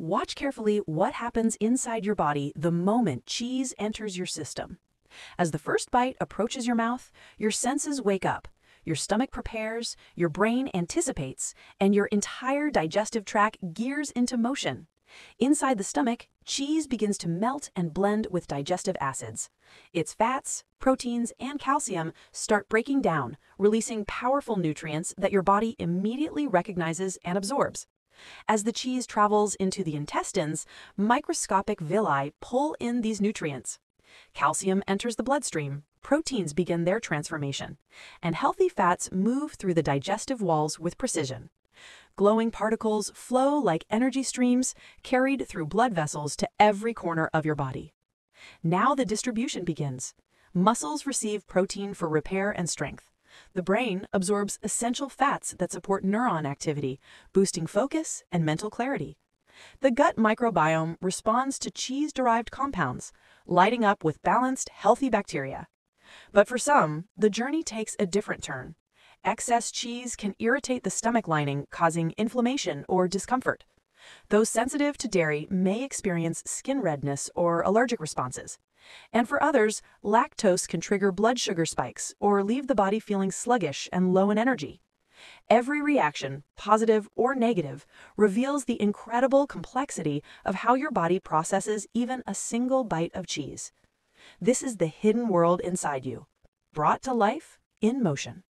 Watch carefully what happens inside your body the moment cheese enters your system. As the first bite approaches your mouth, your senses wake up. Your stomach prepares, your brain anticipates, and your entire digestive tract gears into motion. Inside the stomach, cheese begins to melt and blend with digestive acids. Its fats, proteins, and calcium start breaking down, releasing powerful nutrients that your body immediately recognizes and absorbs. As the cheese travels into the intestines, microscopic villi pull in these nutrients. Calcium enters the bloodstream, proteins begin their transformation, and healthy fats move through the digestive walls with precision. Glowing particles flow like energy streams carried through blood vessels to every corner of your body. Now the distribution begins. Muscles receive protein for repair and strength. The brain absorbs essential fats that support neuron activity, boosting focus and mental clarity. The gut microbiome responds to cheese-derived compounds, lighting up with balanced, healthy bacteria. But for some, the journey takes a different turn. Excess cheese can irritate the stomach lining, causing inflammation or discomfort. Those sensitive to dairy may experience skin redness or allergic responses. And for others, lactose can trigger blood sugar spikes or leave the body feeling sluggish and low in energy. Every reaction, positive or negative, reveals the incredible complexity of how your body processes even a single bite of cheese. This is the hidden world inside you, brought to life in motion.